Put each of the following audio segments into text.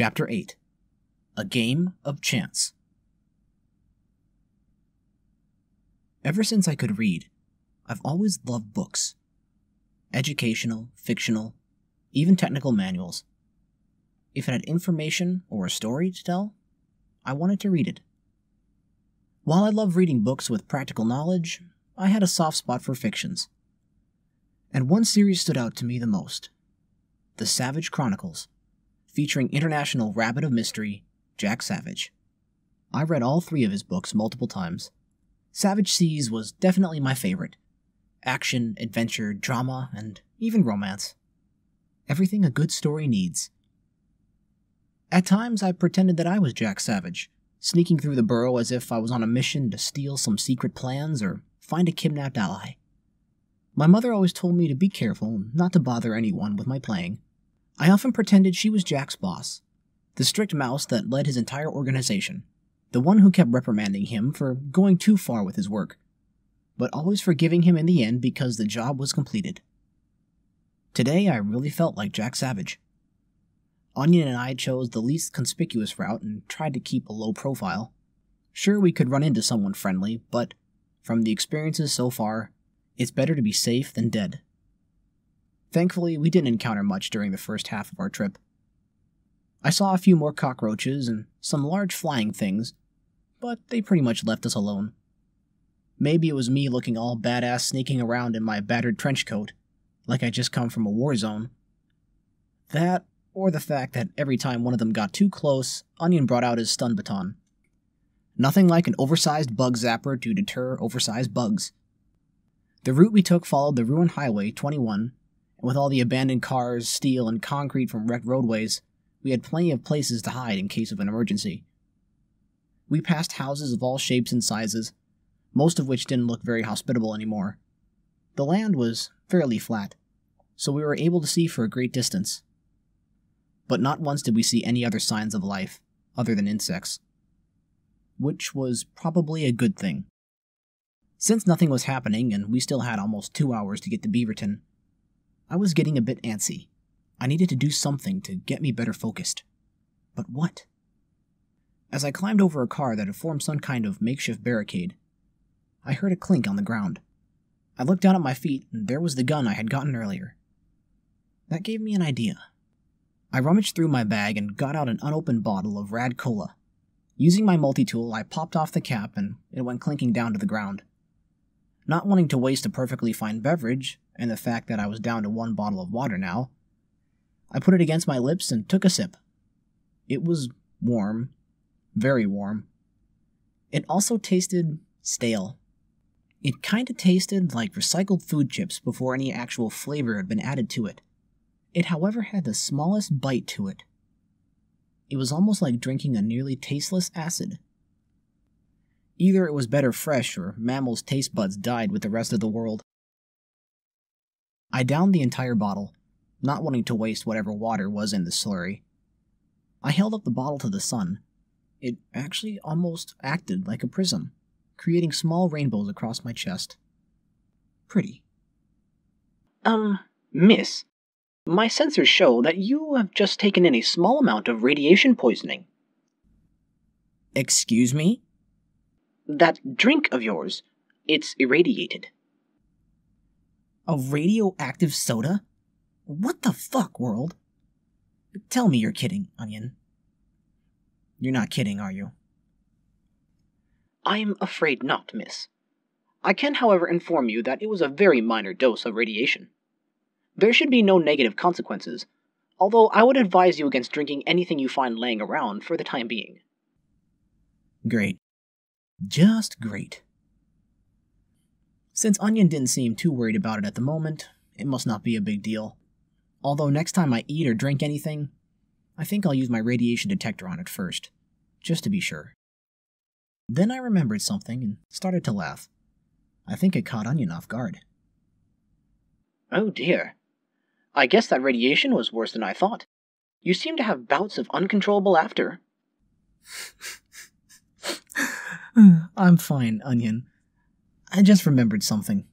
Chapter 8 A Game of Chance. Ever since I could read, I've always loved books educational, fictional, even technical manuals. If it had information or a story to tell, I wanted to read it. While I love reading books with practical knowledge, I had a soft spot for fictions. And one series stood out to me the most The Savage Chronicles featuring international rabbit of mystery, Jack Savage. I read all three of his books multiple times. Savage Seas was definitely my favorite action, adventure, drama, and even romance. Everything a good story needs. At times, I pretended that I was Jack Savage, sneaking through the burrow as if I was on a mission to steal some secret plans or find a kidnapped ally. My mother always told me to be careful not to bother anyone with my playing, I often pretended she was Jack's boss, the strict mouse that led his entire organization, the one who kept reprimanding him for going too far with his work, but always forgiving him in the end because the job was completed. Today, I really felt like Jack Savage. Onion and I chose the least conspicuous route and tried to keep a low profile. Sure, we could run into someone friendly, but from the experiences so far, it's better to be safe than dead. Thankfully, we didn't encounter much during the first half of our trip. I saw a few more cockroaches and some large flying things, but they pretty much left us alone. Maybe it was me looking all badass sneaking around in my battered trench coat, like I just come from a war zone. That, or the fact that every time one of them got too close, Onion brought out his stun baton. Nothing like an oversized bug zapper to deter oversized bugs. The route we took followed the ruined Highway 21 and with all the abandoned cars, steel, and concrete from wrecked roadways, we had plenty of places to hide in case of an emergency. We passed houses of all shapes and sizes, most of which didn't look very hospitable anymore. The land was fairly flat, so we were able to see for a great distance. But not once did we see any other signs of life, other than insects. Which was probably a good thing. Since nothing was happening and we still had almost two hours to get to Beaverton, I was getting a bit antsy. I needed to do something to get me better focused. But what? As I climbed over a car that had formed some kind of makeshift barricade, I heard a clink on the ground. I looked down at my feet, and there was the gun I had gotten earlier. That gave me an idea. I rummaged through my bag and got out an unopened bottle of Rad Cola. Using my multi tool, I popped off the cap and it went clinking down to the ground. Not wanting to waste a perfectly fine beverage, and the fact that I was down to one bottle of water now, I put it against my lips and took a sip. It was warm, very warm. It also tasted stale. It kinda tasted like recycled food chips before any actual flavor had been added to it. It, however, had the smallest bite to it. It was almost like drinking a nearly tasteless acid. Either it was better fresh or Mammal's taste buds died with the rest of the world. I downed the entire bottle, not wanting to waste whatever water was in the slurry. I held up the bottle to the sun. It actually almost acted like a prism, creating small rainbows across my chest. Pretty. Um, miss, my sensors show that you have just taken in a small amount of radiation poisoning. Excuse me? That drink of yours, it's irradiated. A radioactive soda? What the fuck, world? Tell me you're kidding, Onion. You're not kidding, are you? I'm afraid not, miss. I can, however, inform you that it was a very minor dose of radiation. There should be no negative consequences, although I would advise you against drinking anything you find laying around for the time being. Great. Just great. Since Onion didn't seem too worried about it at the moment, it must not be a big deal. Although next time I eat or drink anything, I think I'll use my radiation detector on it first, just to be sure. Then I remembered something and started to laugh. I think it caught Onion off guard. Oh dear. I guess that radiation was worse than I thought. You seem to have bouts of uncontrollable laughter. I'm fine, Onion. I just remembered something.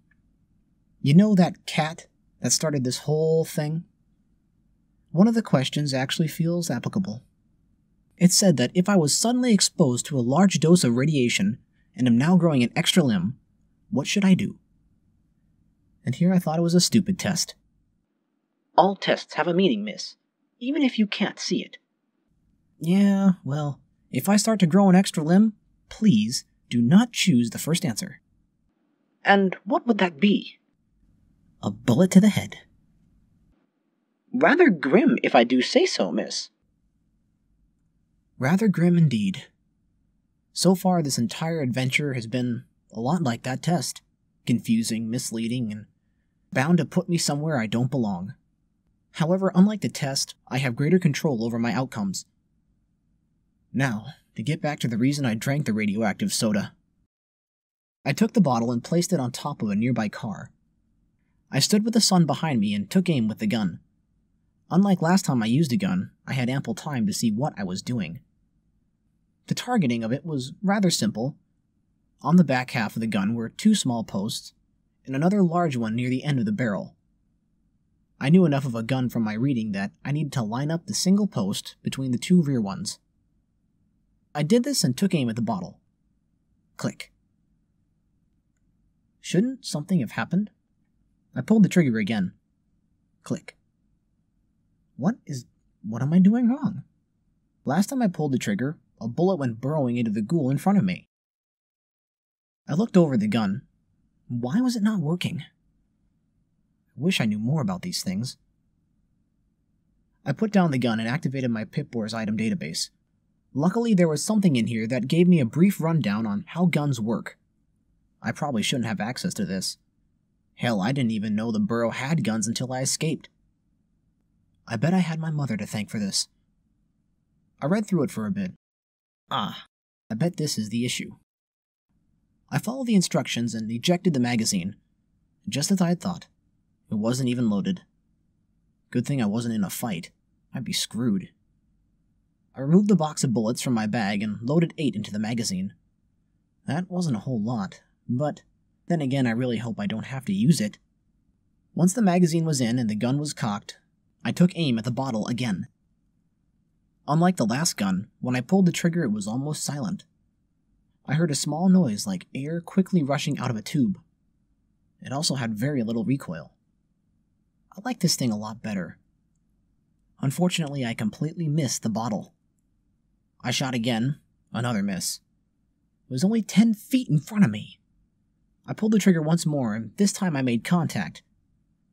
You know that cat that started this whole thing? One of the questions actually feels applicable. It said that if I was suddenly exposed to a large dose of radiation and am now growing an extra limb, what should I do? And here I thought it was a stupid test. All tests have a meaning, miss, even if you can't see it. Yeah, well, if I start to grow an extra limb, please do not choose the first answer. And what would that be? A bullet to the head. Rather grim, if I do say so, miss. Rather grim indeed. So far, this entire adventure has been a lot like that test confusing, misleading, and bound to put me somewhere I don't belong. However, unlike the test, I have greater control over my outcomes. Now, to get back to the reason I drank the radioactive soda. I took the bottle and placed it on top of a nearby car. I stood with the sun behind me and took aim with the gun. Unlike last time I used a gun, I had ample time to see what I was doing. The targeting of it was rather simple. On the back half of the gun were two small posts, and another large one near the end of the barrel. I knew enough of a gun from my reading that I needed to line up the single post between the two rear ones. I did this and took aim at the bottle. Click. Shouldn't something have happened? I pulled the trigger again. Click. What is. What am I doing wrong? Last time I pulled the trigger, a bullet went burrowing into the ghoul in front of me. I looked over the gun. Why was it not working? I wish I knew more about these things. I put down the gun and activated my Pip-Boar's item database. Luckily, there was something in here that gave me a brief rundown on how guns work. I probably shouldn't have access to this. Hell, I didn't even know the Burrow had guns until I escaped. I bet I had my mother to thank for this. I read through it for a bit. Ah, I bet this is the issue. I followed the instructions and ejected the magazine. Just as I had thought. It wasn't even loaded. Good thing I wasn't in a fight. I'd be screwed. I removed the box of bullets from my bag and loaded eight into the magazine. That wasn't a whole lot, but then again, I really hope I don't have to use it. Once the magazine was in and the gun was cocked, I took aim at the bottle again. Unlike the last gun, when I pulled the trigger, it was almost silent. I heard a small noise like air quickly rushing out of a tube. It also had very little recoil. I like this thing a lot better. Unfortunately, I completely missed the bottle. I shot again, another miss. It was only 10 feet in front of me. I pulled the trigger once more, and this time I made contact,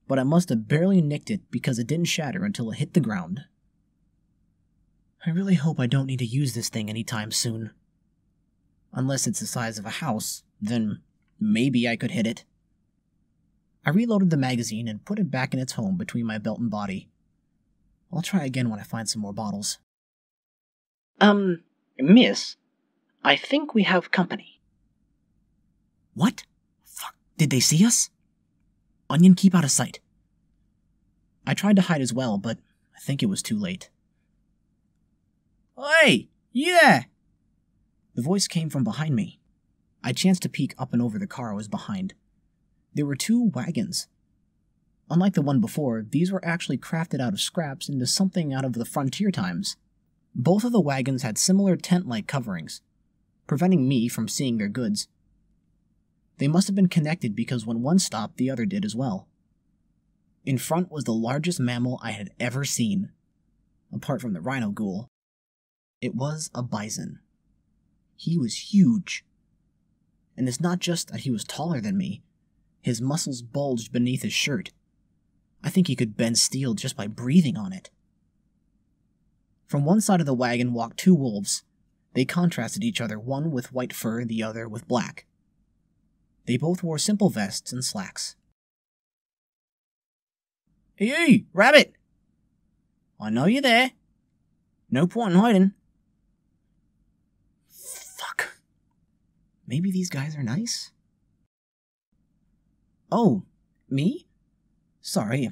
but I must have barely nicked it because it didn't shatter until it hit the ground. I really hope I don't need to use this thing anytime soon. Unless it's the size of a house, then maybe I could hit it. I reloaded the magazine and put it back in its home between my belt and body. I'll try again when I find some more bottles. Um, miss, I think we have company. What? Did they see us? Onion, keep out of sight. I tried to hide as well, but I think it was too late. Hey, Yeah! The voice came from behind me. I chanced to peek up and over the car I was behind. There were two wagons. Unlike the one before, these were actually crafted out of scraps into something out of the frontier times. Both of the wagons had similar tent like coverings, preventing me from seeing their goods. They must have been connected because when one stopped, the other did as well. In front was the largest mammal I had ever seen, apart from the rhino ghoul. It was a bison. He was huge. And it's not just that he was taller than me, his muscles bulged beneath his shirt. I think he could bend steel just by breathing on it. From one side of the wagon walked two wolves. They contrasted each other, one with white fur, the other with black. They both wore simple vests and slacks. Hey, rabbit! I know you're there. No point in hiding. Fuck. Maybe these guys are nice? Oh, me? Sorry.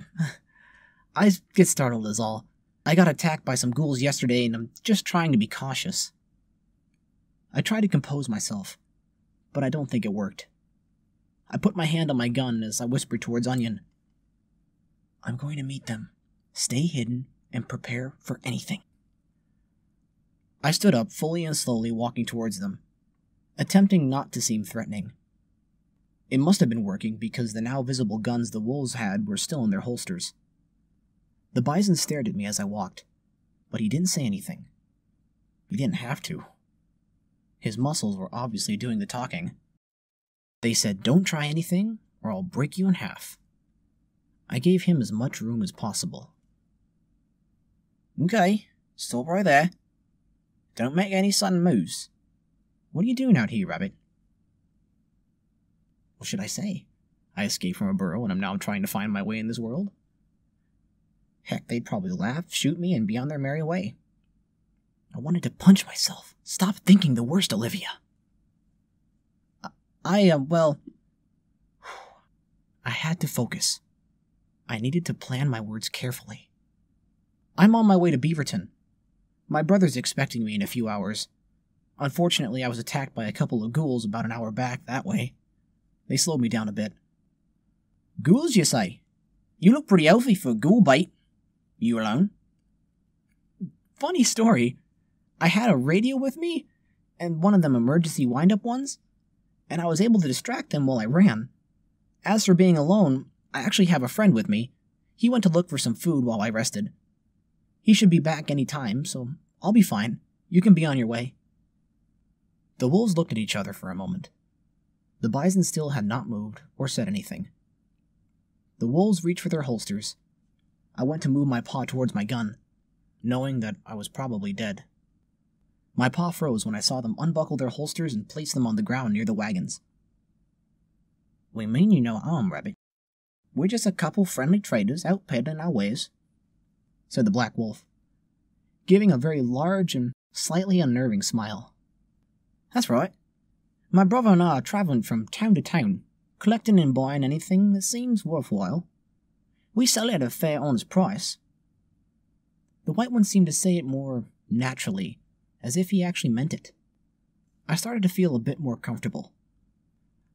I get startled is all. I got attacked by some ghouls yesterday and I'm just trying to be cautious. I tried to compose myself, but I don't think it worked. I put my hand on my gun as I whispered towards Onion. I'm going to meet them. Stay hidden and prepare for anything. I stood up, fully and slowly walking towards them, attempting not to seem threatening. It must have been working because the now visible guns the wolves had were still in their holsters. The bison stared at me as I walked, but he didn't say anything. He didn't have to. His muscles were obviously doing the talking. They said, Don't try anything, or I'll break you in half. I gave him as much room as possible. Okay, stop right there. Don't make any sudden moves. What are you doing out here, Rabbit? What should I say? I escaped from a burrow and I'm now trying to find my way in this world? Heck, they'd probably laugh, shoot me, and be on their merry way. I wanted to punch myself. Stop thinking the worst, Olivia. I, uh, well. I had to focus. I needed to plan my words carefully. I'm on my way to Beaverton. My brother's expecting me in a few hours. Unfortunately, I was attacked by a couple of ghouls about an hour back that way. They slowed me down a bit. Ghouls, you say? You look pretty healthy for a ghoul bite. You alone? Funny story. I had a radio with me, and one of them emergency wind up ones, and I was able to distract them while I ran. As for being alone, I actually have a friend with me. He went to look for some food while I rested. He should be back any time, so I'll be fine. You can be on your way. The wolves looked at each other for a moment. The bison still had not moved or said anything. The wolves reached for their holsters. I went to move my paw towards my gun, knowing that I was probably dead. My paw froze when I saw them unbuckle their holsters and place them on the ground near the wagons. We mean you no harm, Rabbit. We're just a couple friendly traders out peddling our wares, said the Black Wolf, giving a very large and slightly unnerving smile. That's right. My brother and I are traveling from town to town, collecting and buying anything that seems worthwhile. We sell it at a fair, honest price. The white one seemed to say it more naturally, as if he actually meant it. I started to feel a bit more comfortable.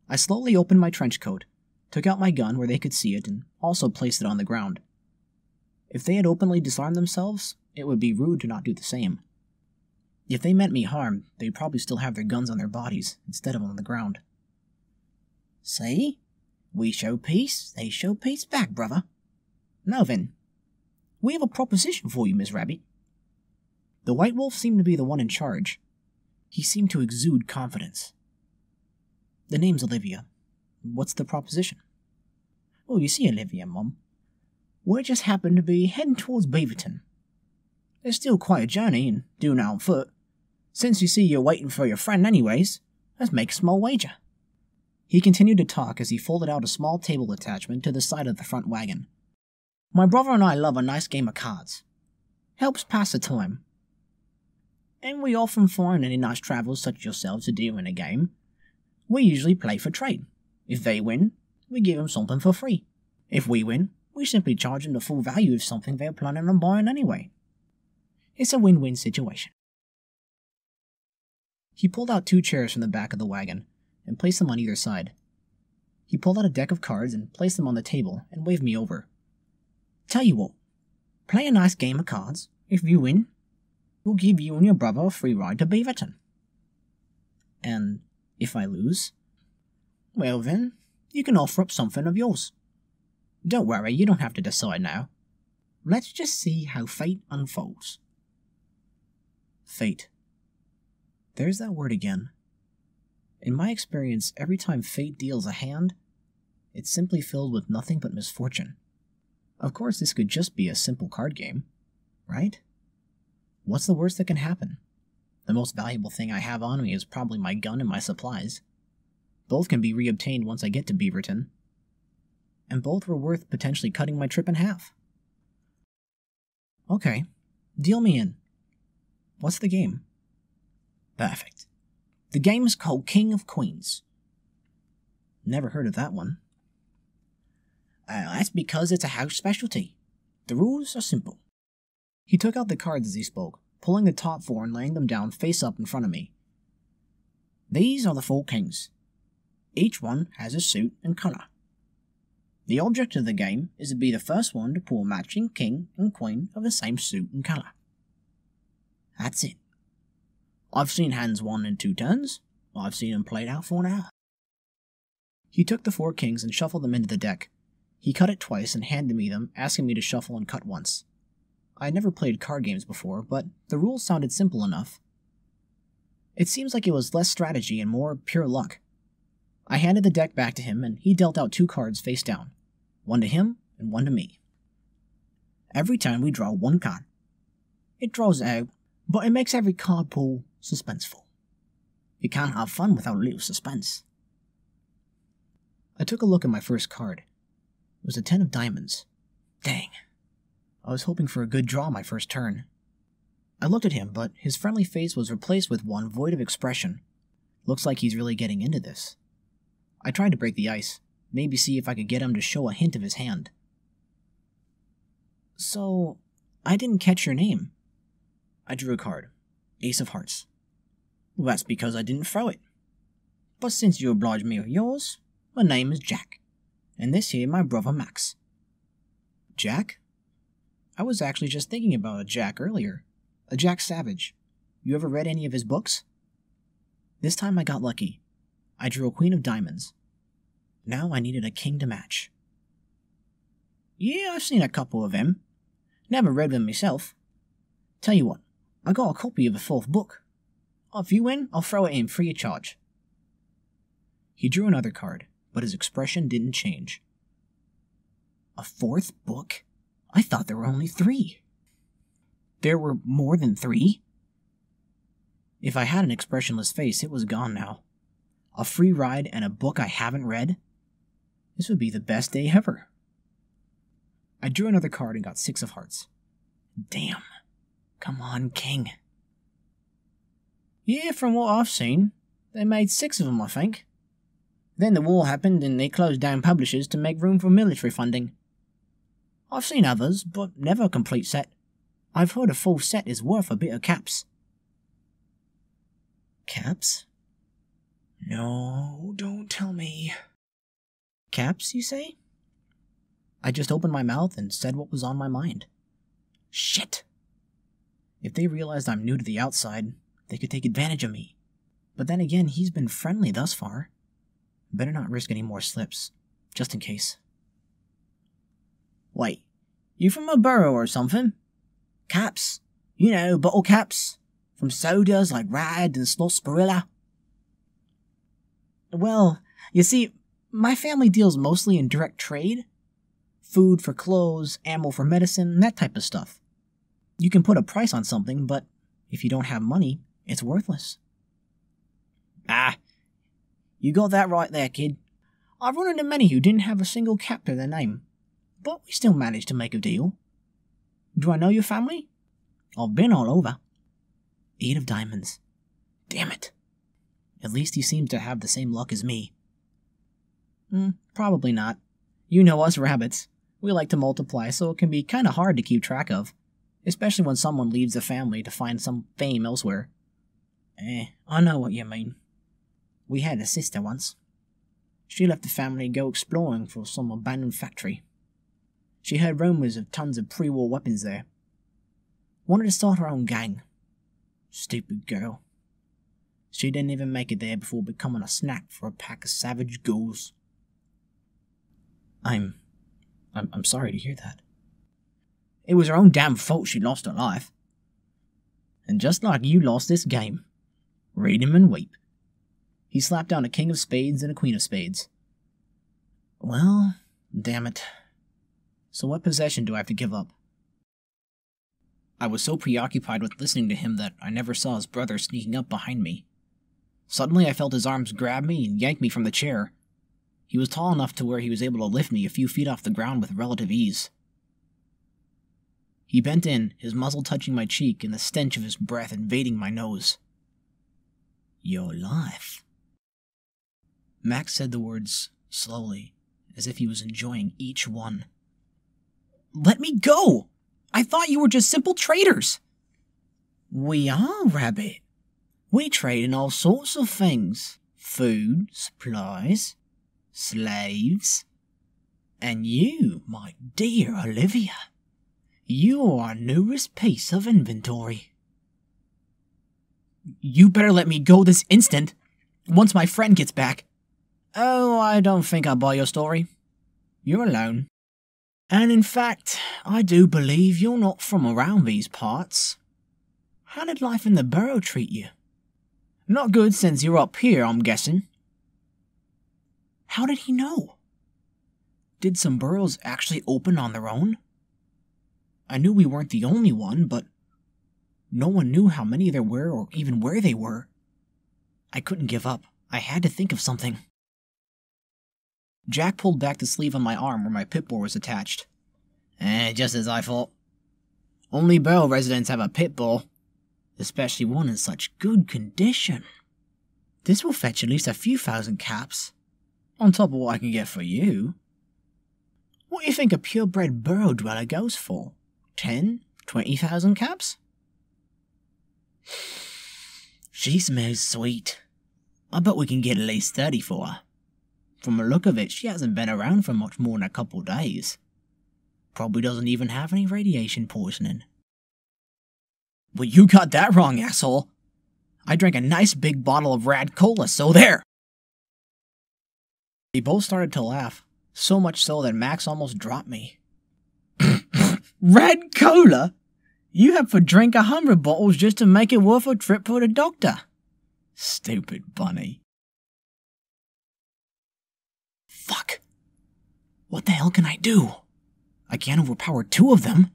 I slowly opened my trench coat, took out my gun where they could see it, and also placed it on the ground. If they had openly disarmed themselves, it would be rude to not do the same. If they meant me harm, they'd probably still have their guns on their bodies instead of on the ground. See? We show peace, they show peace back, brother. Now then, we have a proposition for you, Miss Rabbit. The White Wolf seemed to be the one in charge. He seemed to exude confidence. The name's Olivia. What's the proposition? Oh, you see, Olivia, Mum. We just happen to be heading towards Beaverton. It's still quite a journey, and doing it on foot. Since you see you're waiting for your friend anyways, let's make a small wager. He continued to talk as he folded out a small table attachment to the side of the front wagon. My brother and I love a nice game of cards. Helps pass the time. And we often find any nice travellers such as yourselves to do in a game. We usually play for trade. If they win, we give them something for free. If we win, we simply charge them the full value of something they're planning on buying anyway. It's a win win situation. He pulled out two chairs from the back of the wagon and placed them on either side. He pulled out a deck of cards and placed them on the table and waved me over. Tell you what, play a nice game of cards. If you win, we'll give you and your brother a free ride to Beaverton. And if I lose? Well then, you can offer up something of yours. Don't worry, you don't have to decide now. Let's just see how fate unfolds. Fate. There's that word again. In my experience, every time fate deals a hand, it's simply filled with nothing but misfortune. Of course, this could just be a simple card game, right? What's the worst that can happen? The most valuable thing I have on me is probably my gun and my supplies. Both can be reobtained once I get to Beaverton. And both were worth potentially cutting my trip in half. Okay, deal me in. What's the game? Perfect. The game is called King of Queens. Never heard of that one. Uh, that's because it's a house specialty. The rules are simple. He took out the cards as he spoke, pulling the top four and laying them down face up in front of me. These are the four kings. Each one has a suit and colour. The object of the game is to be the first one to pull a matching king and queen of the same suit and colour. That's it. I've seen hands won in two turns. I've seen seen 'em played out for an hour. He took the four kings and shuffled them into the deck. He cut it twice and handed me them, asking me to shuffle and cut once. I had never played card games before, but the rules sounded simple enough. It seems like it was less strategy and more pure luck. I handed the deck back to him, and he dealt out two cards face down one to him and one to me. Every time we draw one card. It draws out, but it makes every card pull suspenseful. You can't have fun without a little suspense. I took a look at my first card. It was a ten of diamonds. Dang. I was hoping for a good draw my first turn. I looked at him, but his friendly face was replaced with one void of expression. Looks like he's really getting into this. I tried to break the ice, maybe see if I could get him to show a hint of his hand. So, I didn't catch your name. I drew a card. Ace of Hearts. Well, that's because I didn't throw it. But since you oblige me with yours, my name is Jack, and this here my brother Max. Jack? I was actually just thinking about a Jack earlier. A Jack Savage. You ever read any of his books? This time I got lucky. I drew a Queen of Diamonds. Now I needed a king to match. Yeah, I've seen a couple of them. Never read them myself. Tell you what, I got a copy of the fourth book. If you win, I'll throw it in free of charge. He drew another card, but his expression didn't change. A fourth book? I thought there were only three. There were more than three? If I had an expressionless face, it was gone now. A free ride and a book I haven't read? This would be the best day ever. I drew another card and got six of hearts. Damn. Come on, King. Yeah, from what I've seen, they made six of them, I think. Then the war happened and they closed down publishers to make room for military funding. I've seen others, but never a complete set. I've heard a full set is worth a bit of caps. Caps? No, don't tell me. Caps, you say? I just opened my mouth and said what was on my mind. Shit! If they realized I'm new to the outside, they could take advantage of me. But then again, he's been friendly thus far. Better not risk any more slips, just in case. Wait, you from a burrow or something? Caps. You know, bottle caps. From sodas like Rad and Slotsparilla. Well, you see, my family deals mostly in direct trade. Food for clothes, ammo for medicine, that type of stuff. You can put a price on something, but if you don't have money, it's worthless. Ah, you got that right there, kid. I've run into many who didn't have a single cap to their name, but we still managed to make a deal. Do I know your family? I've been all over. Eight of diamonds. Damn it. At least he seems to have the same luck as me. Hmm, probably not. You know us rabbits. We like to multiply, so it can be kinda hard to keep track of, especially when someone leaves the family to find some fame elsewhere. Eh, I know what you mean. We had a sister once. She left the family to go exploring for some abandoned factory. She heard rumors of tons of pre war weapons there. Wanted to start her own gang. Stupid girl. She didn't even make it there before becoming a snack for a pack of savage ghouls. I'm. I'm, I'm sorry to hear that. It was her own damn fault she lost her life. And just like you lost this game, read him and weep. He slapped down a king of spades and a queen of spades. Well, damn it. So what possession do I have to give up? I was so preoccupied with listening to him that I never saw his brother sneaking up behind me. Suddenly I felt his arms grab me and yank me from the chair. He was tall enough to where he was able to lift me a few feet off the ground with relative ease. He bent in, his muzzle touching my cheek and the stench of his breath invading my nose. Your life. Max said the words slowly, as if he was enjoying each one. Let me go! I thought you were just simple traders! We are, Rabbit. We trade in all sorts of things food, supplies, slaves. And you, my dear Olivia, you are our newest piece of inventory. You better let me go this instant, once my friend gets back. Oh, I don't think I'll buy your story. You're alone. And in fact, I do believe you're not from around these parts. How did life in the burrow treat you? Not good since you're up here, I'm guessing. How did he know? Did some burrows actually open on their own? I knew we weren't the only one, but no one knew how many there were or even where they were. I couldn't give up. I had to think of something. Jack pulled back the sleeve on my arm where my pit bull was attached. Eh, just as I thought. Only burrow residents have a pit bull, especially one in such good condition. This will fetch at least a few thousand caps, on top of what I can get for you. What do you think a purebred burrow dweller goes for? Ten, twenty thousand caps? She smells sweet. I bet we can get at least 30 for her. From the look of it, she hasn't been around for much more than a couple days. Probably doesn't even have any radiation poisoning. Well, you got that wrong, asshole. I drank a nice big bottle of rad cola, so there. They both started to laugh, so much so that Max almost dropped me. Red cola? You have to drink a hundred bottles just to make it worth a trip for the doctor. Stupid bunny. Fuck. What the hell can I do? I can't overpower two of them.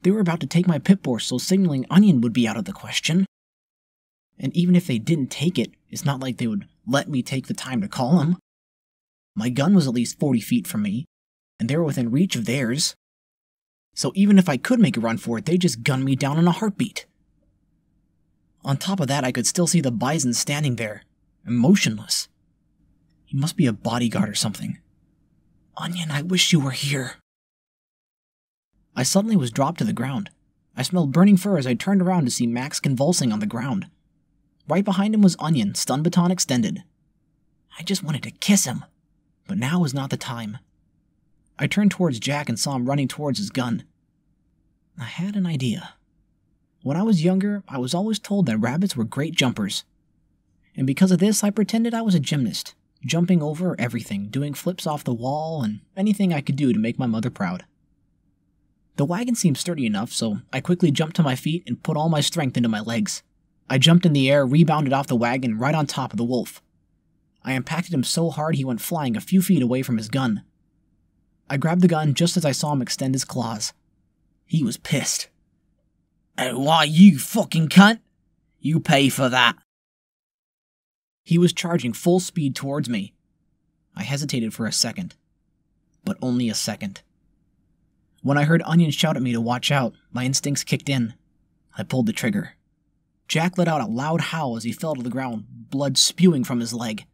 They were about to take my pit bull, so signaling Onion would be out of the question. And even if they didn't take it, it's not like they would let me take the time to call him. My gun was at least 40 feet from me, and they were within reach of theirs. So even if I could make a run for it, they'd just gun me down in a heartbeat. On top of that, I could still see the bison standing there, motionless. He must be a bodyguard or something. Onion, I wish you were here. I suddenly was dropped to the ground. I smelled burning fur as I turned around to see Max convulsing on the ground. Right behind him was Onion, stun baton extended. I just wanted to kiss him, but now was not the time. I turned towards Jack and saw him running towards his gun. I had an idea. When I was younger, I was always told that rabbits were great jumpers. And because of this, I pretended I was a gymnast, jumping over everything, doing flips off the wall, and anything I could do to make my mother proud. The wagon seemed sturdy enough, so I quickly jumped to my feet and put all my strength into my legs. I jumped in the air, rebounded off the wagon right on top of the wolf. I impacted him so hard he went flying a few feet away from his gun. I grabbed the gun just as I saw him extend his claws. He was pissed. Oh, why, you fucking cunt! You pay for that! He was charging full speed towards me. I hesitated for a second, but only a second. When I heard Onion shout at me to watch out, my instincts kicked in. I pulled the trigger. Jack let out a loud howl as he fell to the ground, blood spewing from his leg.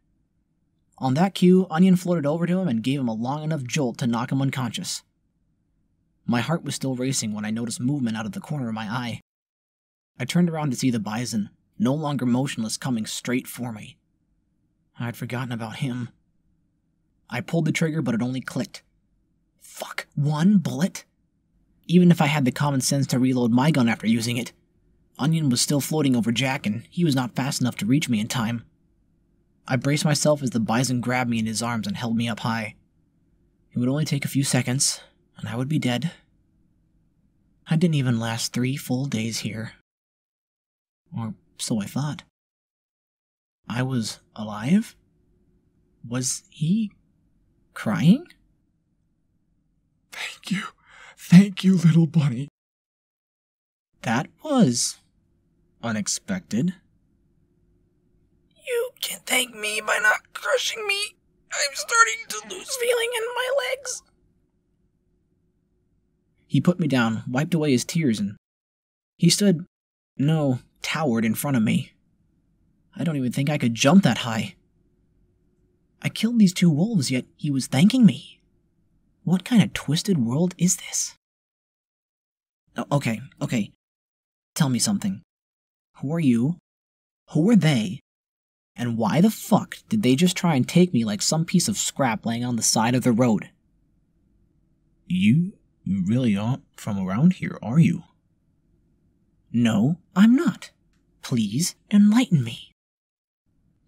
On that cue, Onion floated over to him and gave him a long enough jolt to knock him unconscious. My heart was still racing when I noticed movement out of the corner of my eye. I turned around to see the bison, no longer motionless, coming straight for me. I'd forgotten about him. I pulled the trigger, but it only clicked. Fuck, one bullet? Even if I had the common sense to reload my gun after using it, Onion was still floating over Jack, and he was not fast enough to reach me in time. I braced myself as the bison grabbed me in his arms and held me up high. It would only take a few seconds, and I would be dead. I didn't even last three full days here. Or so I thought. I was alive? Was he crying? Thank you. Thank you, little bunny. That was unexpected. You can thank me by not crushing me. I'm starting to lose feeling in my legs. He put me down, wiped away his tears, and he stood, no, towered in front of me. I don't even think I could jump that high. I killed these two wolves, yet he was thanking me. What kind of twisted world is this? Oh, okay, okay. Tell me something. Who are you? Who are they? And why the fuck did they just try and take me like some piece of scrap laying on the side of the road? You really aren't from around here, are you? No, I'm not. Please enlighten me.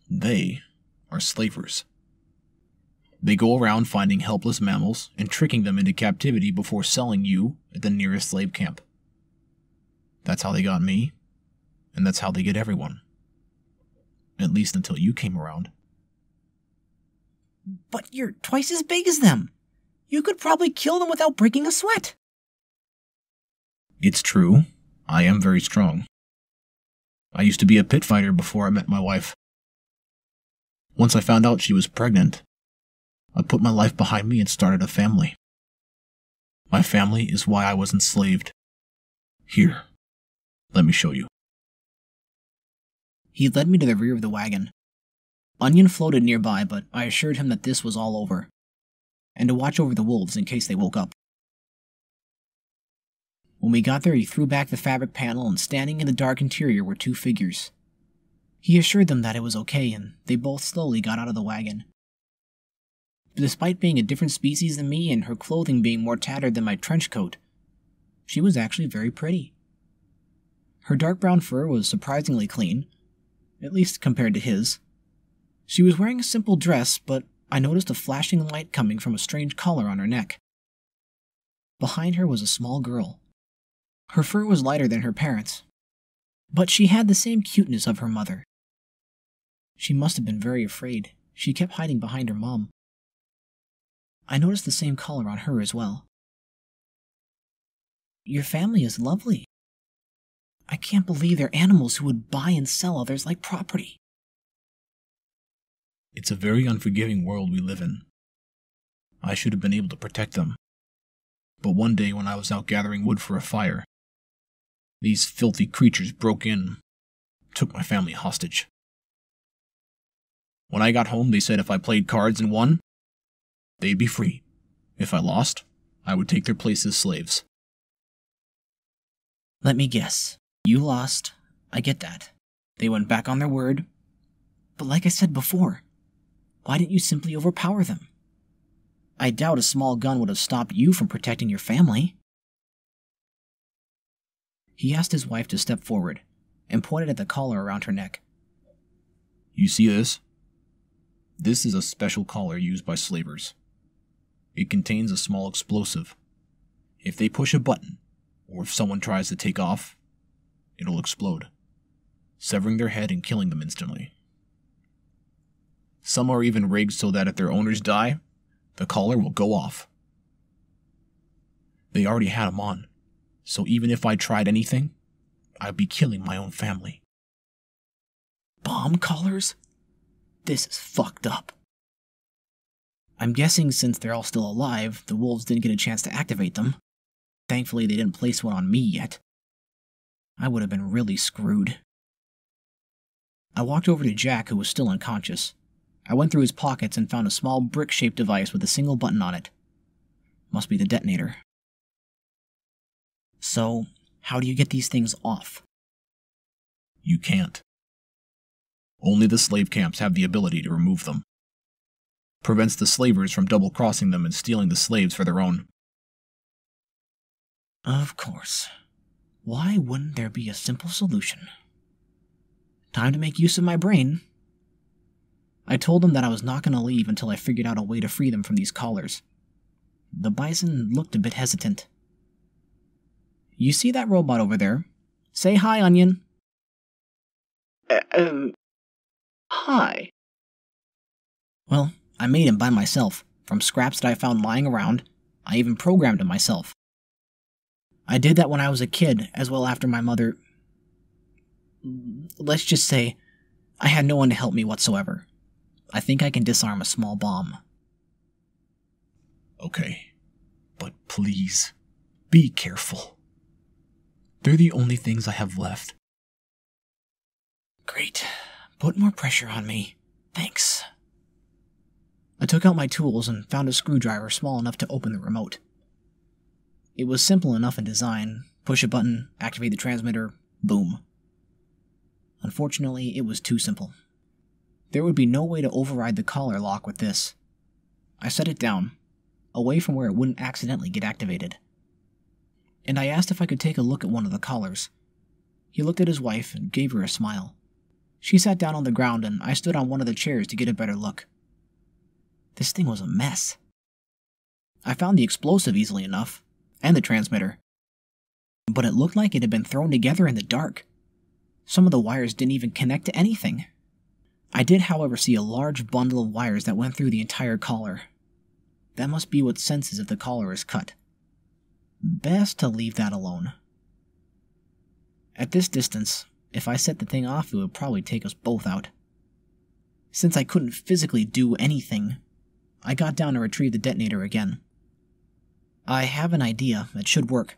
They are slavers. They go around finding helpless mammals and tricking them into captivity before selling you at the nearest slave camp. That's how they got me, and that's how they get everyone. At least until you came around. But you're twice as big as them. You could probably kill them without breaking a sweat. It's true, I am very strong. I used to be a pit fighter before I met my wife. Once I found out she was pregnant, I put my life behind me and started a family. My family is why I was enslaved. Here, let me show you. He led me to the rear of the wagon. Onion floated nearby, but I assured him that this was all over, and to watch over the wolves in case they woke up. When we got there, he threw back the fabric panel, and standing in the dark interior were two figures. He assured them that it was okay, and they both slowly got out of the wagon. Despite being a different species than me and her clothing being more tattered than my trench coat, she was actually very pretty. Her dark brown fur was surprisingly clean, at least compared to his. She was wearing a simple dress, but I noticed a flashing light coming from a strange collar on her neck. Behind her was a small girl. Her fur was lighter than her parents', but she had the same cuteness of her mother. She must have been very afraid. She kept hiding behind her mom. I noticed the same color on her as well. Your family is lovely. I can't believe they're animals who would buy and sell others like property. It's a very unforgiving world we live in. I should have been able to protect them. But one day when I was out gathering wood for a fire, these filthy creatures broke in, took my family hostage. When I got home, they said if I played cards and won, they'd be free. If I lost, I would take their place as slaves. Let me guess. You lost. I get that. They went back on their word. But like I said before, why didn't you simply overpower them? I doubt a small gun would have stopped you from protecting your family. He asked his wife to step forward and pointed at the collar around her neck. You see this? This is a special collar used by slavers. It contains a small explosive. If they push a button, or if someone tries to take off, it'll explode, severing their head and killing them instantly. Some are even rigged so that if their owners die, the collar will go off. They already had them on, so even if I tried anything, I'd be killing my own family. Bomb collars? This is fucked up. I'm guessing since they're all still alive, the wolves didn't get a chance to activate them. Thankfully, they didn't place one on me yet. I would have been really screwed. I walked over to Jack, who was still unconscious. I went through his pockets and found a small brick shaped device with a single button on it. Must be the detonator. So, how do you get these things off? You can't. Only the slave camps have the ability to remove them. Prevents the slavers from double crossing them and stealing the slaves for their own. Of course. Why wouldn't there be a simple solution? Time to make use of my brain. I told them that I was not going to leave until I figured out a way to free them from these collars. The bison looked a bit hesitant. You see that robot over there? Say hi, Onion. Uh, um, hi. Well, I made him by myself, from scraps that I found lying around. I even programmed him myself. I did that when I was a kid, as well after my mother. Let's just say, I had no one to help me whatsoever. I think I can disarm a small bomb. Okay, but please, be careful. They're the only things I have left. Great. Put more pressure on me. Thanks. I took out my tools and found a screwdriver small enough to open the remote. It was simple enough in design push a button, activate the transmitter, boom. Unfortunately, it was too simple. There would be no way to override the collar lock with this. I set it down, away from where it wouldn't accidentally get activated. And I asked if I could take a look at one of the collars. He looked at his wife and gave her a smile. She sat down on the ground and I stood on one of the chairs to get a better look. This thing was a mess. I found the explosive easily enough, and the transmitter. But it looked like it had been thrown together in the dark. Some of the wires didn't even connect to anything. I did, however, see a large bundle of wires that went through the entire collar. That must be what senses if the collar is cut. Best to leave that alone. At this distance, if I set the thing off, it would probably take us both out. Since I couldn't physically do anything, I got down to retrieve the detonator again. I have an idea that should work.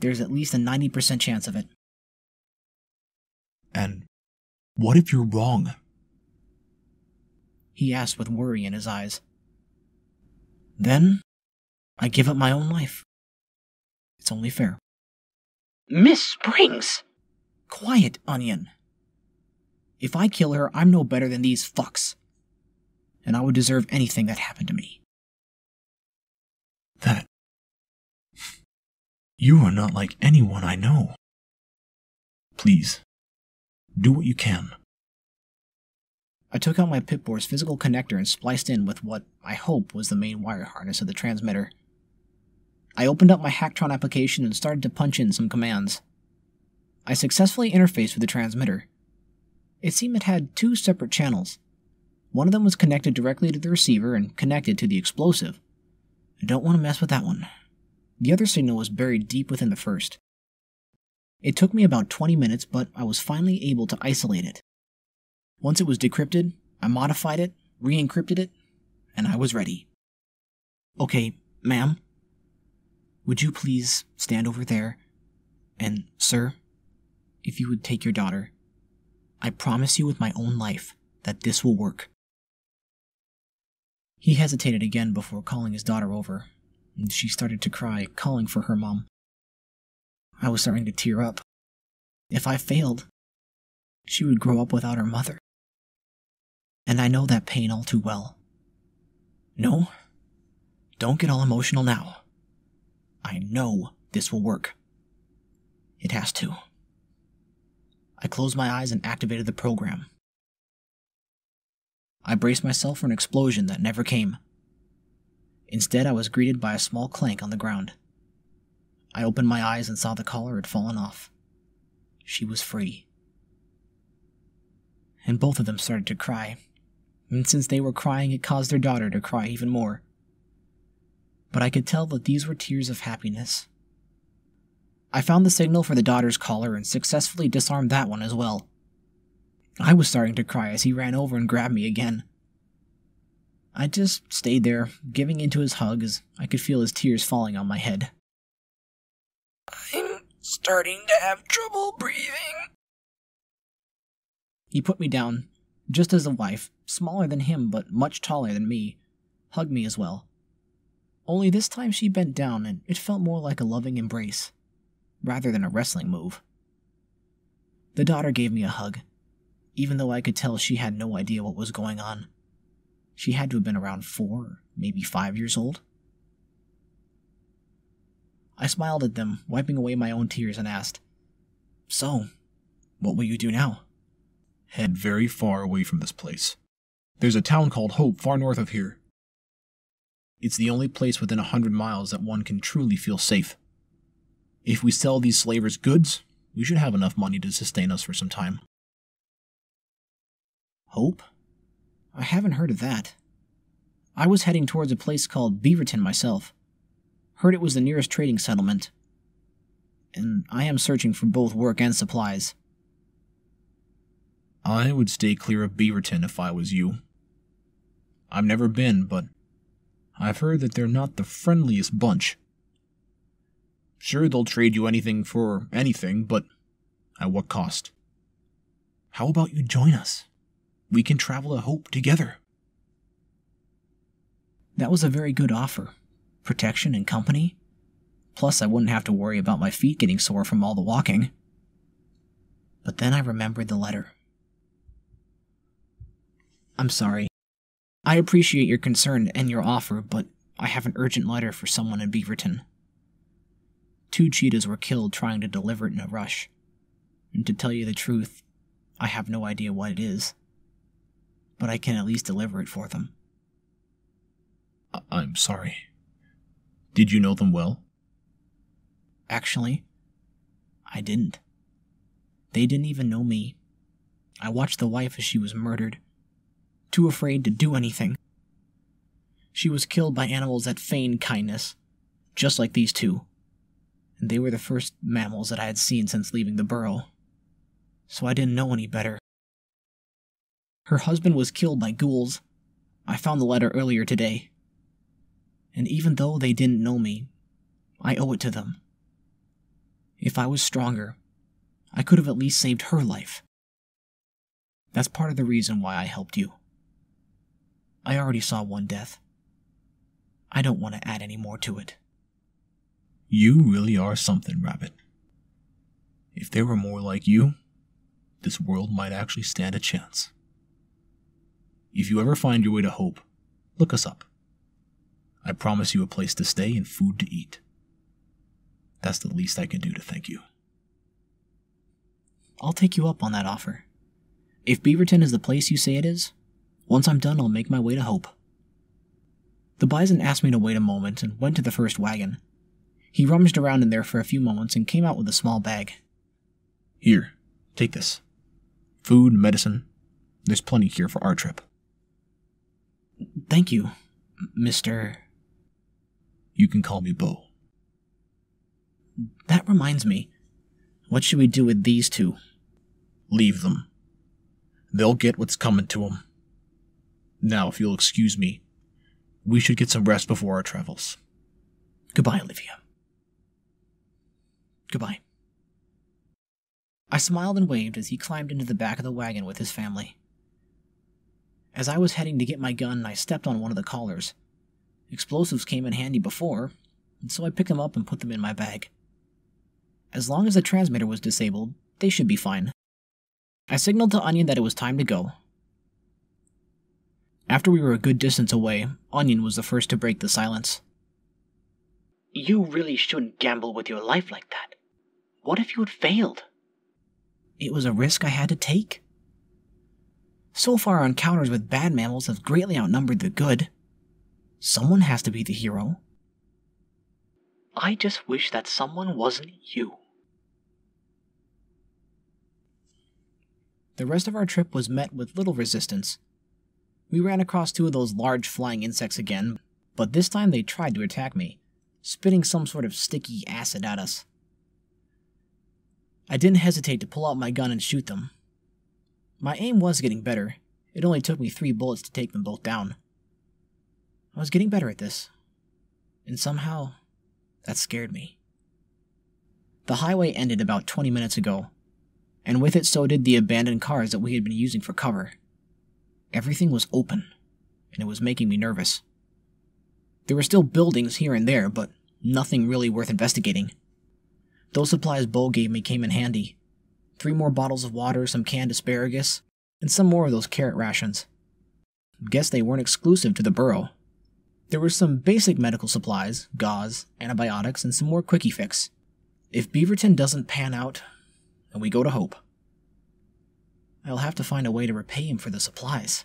There's at least a 90% chance of it. And what if you're wrong? He asked with worry in his eyes. Then, I give up my own life. It's only fair. Miss Springs! Quiet, Onion. If I kill her, I'm no better than these fucks. And I would deserve anything that happened to me. That. You are not like anyone I know. Please, do what you can. I took out my Pip-Boy's physical connector and spliced in with what I hope was the main wire harness of the transmitter. I opened up my Hacktron application and started to punch in some commands. I successfully interfaced with the transmitter. It seemed it had two separate channels. One of them was connected directly to the receiver and connected to the explosive. I don't want to mess with that one. The other signal was buried deep within the first. It took me about 20 minutes, but I was finally able to isolate it. Once it was decrypted, I modified it, re encrypted it, and I was ready. Okay, ma'am. Would you please stand over there? And, sir, if you would take your daughter, I promise you with my own life that this will work. He hesitated again before calling his daughter over, and she started to cry, calling for her mom. I was starting to tear up. If I failed, she would grow up without her mother. And I know that pain all too well. No, don't get all emotional now. I know this will work. It has to. I closed my eyes and activated the program. I braced myself for an explosion that never came. Instead, I was greeted by a small clank on the ground. I opened my eyes and saw the collar had fallen off. She was free. And both of them started to cry. And since they were crying, it caused their daughter to cry even more. But I could tell that these were tears of happiness. I found the signal for the daughter's collar and successfully disarmed that one as well. I was starting to cry as he ran over and grabbed me again. I just stayed there, giving into his hug as I could feel his tears falling on my head. I'm starting to have trouble breathing. He put me down, just as the wife, smaller than him but much taller than me, hugged me as well. Only this time she bent down and it felt more like a loving embrace, rather than a wrestling move. The daughter gave me a hug, even though I could tell she had no idea what was going on. She had to have been around four, maybe five years old. I smiled at them, wiping away my own tears, and asked, So, what will you do now? Head very far away from this place. There's a town called Hope far north of here. It's the only place within a hundred miles that one can truly feel safe. If we sell these slavers goods, we should have enough money to sustain us for some time. Hope? I haven't heard of that. I was heading towards a place called Beaverton myself. Heard it was the nearest trading settlement. And I am searching for both work and supplies. I would stay clear of Beaverton if I was you. I've never been, but I've heard that they're not the friendliest bunch. Sure, they'll trade you anything for anything, but at what cost? How about you join us? We can travel to Hope together. That was a very good offer. Protection and company. Plus, I wouldn't have to worry about my feet getting sore from all the walking. But then I remembered the letter. I'm sorry. I appreciate your concern and your offer, but I have an urgent letter for someone in Beaverton. Two cheetahs were killed trying to deliver it in a rush. And to tell you the truth, I have no idea what it is. But I can at least deliver it for them. I- I'm sorry. Did you know them well? Actually, I didn't. They didn't even know me. I watched the wife as she was murdered, too afraid to do anything. She was killed by animals that feigned kindness, just like these two. They were the first mammals that I had seen since leaving the burrow. So I didn't know any better. Her husband was killed by ghouls. I found the letter earlier today. And even though they didn't know me, I owe it to them. If I was stronger, I could have at least saved her life. That's part of the reason why I helped you. I already saw one death. I don't want to add any more to it. You really are something, Rabbit. If there were more like you, this world might actually stand a chance. If you ever find your way to hope, look us up. I promise you a place to stay and food to eat. That's the least I can do to thank you. I'll take you up on that offer. If Beaverton is the place you say it is, once I'm done, I'll make my way to Hope. The bison asked me to wait a moment and went to the first wagon. He rummaged around in there for a few moments and came out with a small bag. Here, take this. Food, medicine. There's plenty here for our trip. Thank you, Mr. You can call me Bo. That reminds me. What should we do with these two? Leave them. They'll get what's coming to them. Now, if you'll excuse me, we should get some rest before our travels. Goodbye, Olivia. Goodbye. I smiled and waved as he climbed into the back of the wagon with his family. As I was heading to get my gun, I stepped on one of the collars. Explosives came in handy before, and so I picked them up and put them in my bag. As long as the transmitter was disabled, they should be fine. I signaled to Onion that it was time to go. After we were a good distance away, Onion was the first to break the silence. You really shouldn't gamble with your life like that. What if you had failed? It was a risk I had to take. So far, our encounters with bad mammals have greatly outnumbered the good. Someone has to be the hero. I just wish that someone wasn't you. The rest of our trip was met with little resistance. We ran across two of those large flying insects again, but this time they tried to attack me, spitting some sort of sticky acid at us. I didn't hesitate to pull out my gun and shoot them. My aim was getting better. It only took me three bullets to take them both down. I was getting better at this. And somehow, that scared me. The highway ended about 20 minutes ago, and with it so did the abandoned cars that we had been using for cover. Everything was open, and it was making me nervous. There were still buildings here and there, but nothing really worth investigating. Those supplies Bo gave me came in handy. Three more bottles of water, some canned asparagus, and some more of those carrot rations. Guess they weren't exclusive to the burrow. There were some basic medical supplies, gauze, antibiotics, and some more quickie fix. If Beaverton doesn't pan out, and we go to Hope, I'll have to find a way to repay him for the supplies.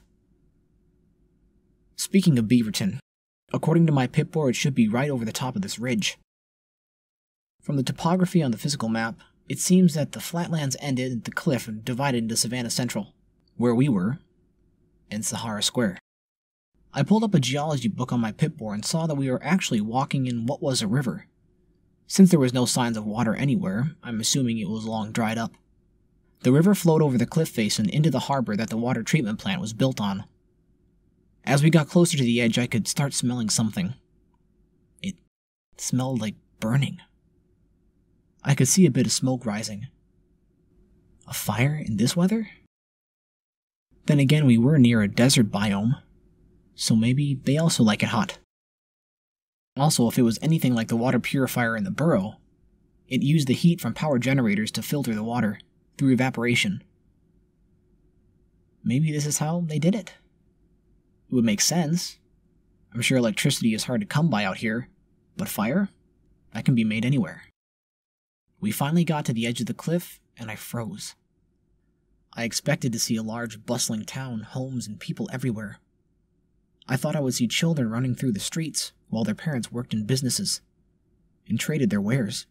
Speaking of Beaverton, according to my Pip-Boy, it should be right over the top of this ridge. From the topography on the physical map, it seems that the flatlands ended at the cliff and divided into Savannah Central, where we were, and Sahara Square. I pulled up a geology book on my Pip-Boy and saw that we were actually walking in what was a river. Since there was no signs of water anywhere, I'm assuming it was long dried up. The river flowed over the cliff face and into the harbor that the water treatment plant was built on. As we got closer to the edge, I could start smelling something. It smelled like burning. I could see a bit of smoke rising. A fire in this weather? Then again, we were near a desert biome, so maybe they also like it hot. Also, if it was anything like the water purifier in the burrow, it used the heat from power generators to filter the water through evaporation. Maybe this is how they did it. It would make sense. I'm sure electricity is hard to come by out here, but fire? That can be made anywhere. We finally got to the edge of the cliff, and I froze. I expected to see a large, bustling town, homes, and people everywhere. I thought I would see children running through the streets while their parents worked in businesses and traded their wares.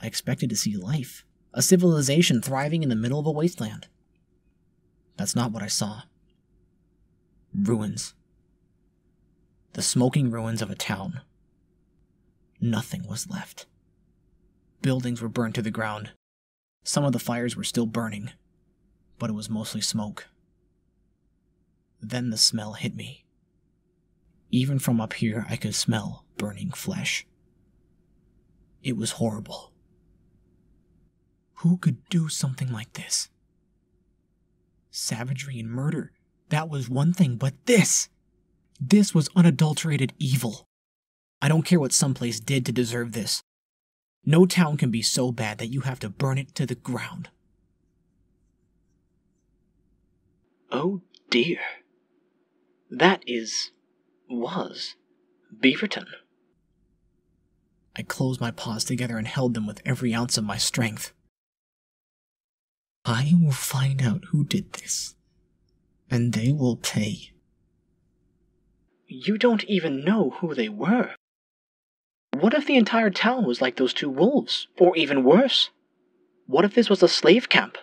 I expected to see life, a civilization thriving in the middle of a wasteland. That's not what I saw. Ruins. The smoking ruins of a town. Nothing was left. Buildings were burned to the ground. Some of the fires were still burning, but it was mostly smoke. Then the smell hit me. Even from up here, I could smell burning flesh. It was horrible. Who could do something like this? Savagery and murder, that was one thing, but this! This was unadulterated evil. I don't care what someplace did to deserve this. No town can be so bad that you have to burn it to the ground. Oh dear. That is. was. Beaverton. I closed my paws together and held them with every ounce of my strength. I will find out who did this, and they will pay. You don't even know who they were. What if the entire town was like those two wolves, or even worse? What if this was a slave camp?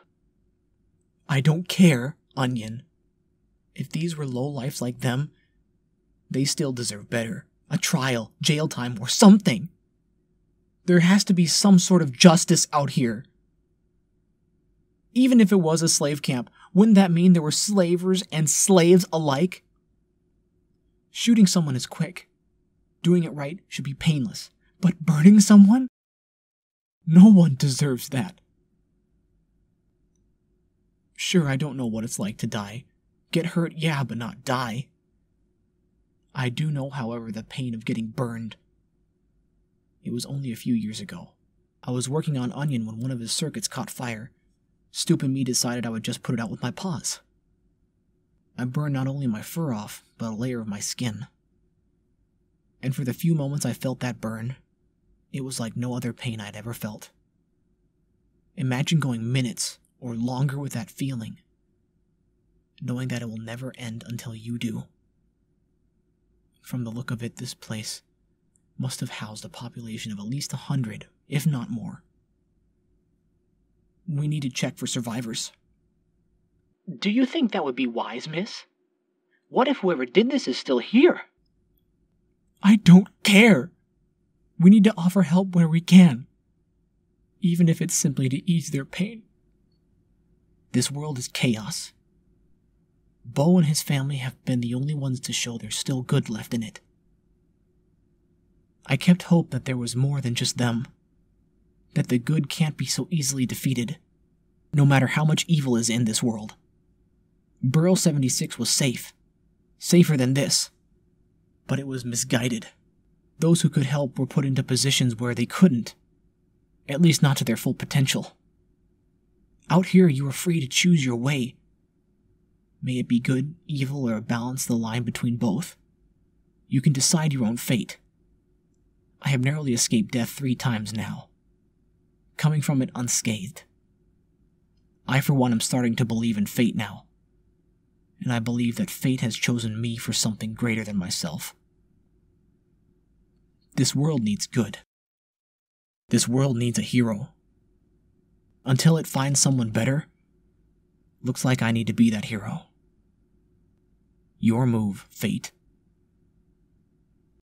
I don't care, Onion. If these were lowlifes like them, they still deserve better. A trial, jail time, or something. There has to be some sort of justice out here. Even if it was a slave camp, wouldn't that mean there were slavers and slaves alike? Shooting someone is quick. Doing it right should be painless. But burning someone? No one deserves that. Sure, I don't know what it's like to die. Get hurt, yeah, but not die. I do know, however, the pain of getting burned. It was only a few years ago. I was working on Onion when one of his circuits caught fire. Stupid me decided I would just put it out with my paws. I burned not only my fur off, but a layer of my skin. And for the few moments I felt that burn, it was like no other pain I'd ever felt. Imagine going minutes or longer with that feeling, knowing that it will never end until you do. From the look of it, this place must have housed a population of at least a hundred, if not more. We need to check for survivors. Do you think that would be wise, miss? What if whoever did this is still here? I don't care. We need to offer help where we can, even if it's simply to ease their pain. This world is chaos. Bo and his family have been the only ones to show there's still good left in it. I kept hope that there was more than just them, that the good can't be so easily defeated, no matter how much evil is in this world. Burrow 76 was safe, safer than this, but it was misguided. Those who could help were put into positions where they couldn't, at least not to their full potential. Out here, you are free to choose your way. May it be good, evil, or balance the line between both. You can decide your own fate. I have narrowly escaped death three times now, coming from it unscathed. I, for one, am starting to believe in fate now, and I believe that fate has chosen me for something greater than myself. This world needs good. This world needs a hero. Until it finds someone better, looks like I need to be that hero. Your move, fate.